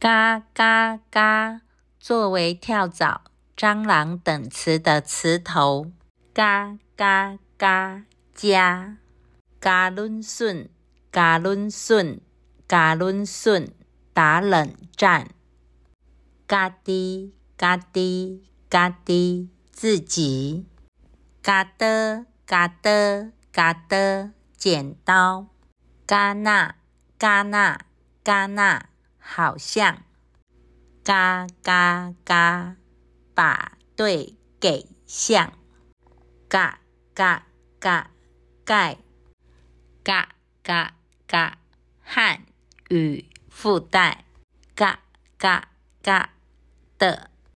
嘎嘎嘎，作为跳蚤、蟑螂等词的词头。嘎嘎嘎加，嘎伦顺，嘎伦顺，嘎伦顺，打冷战。嘎滴嘎滴嘎滴，自己。嘎的嘎的嘎的，剪刀。嘎那嘎那嘎那。好像，嘎嘎嘎，把对给像，嘎嘎嘎盖，嘎嘎嘎汉语附带，嘎嘎嘎的。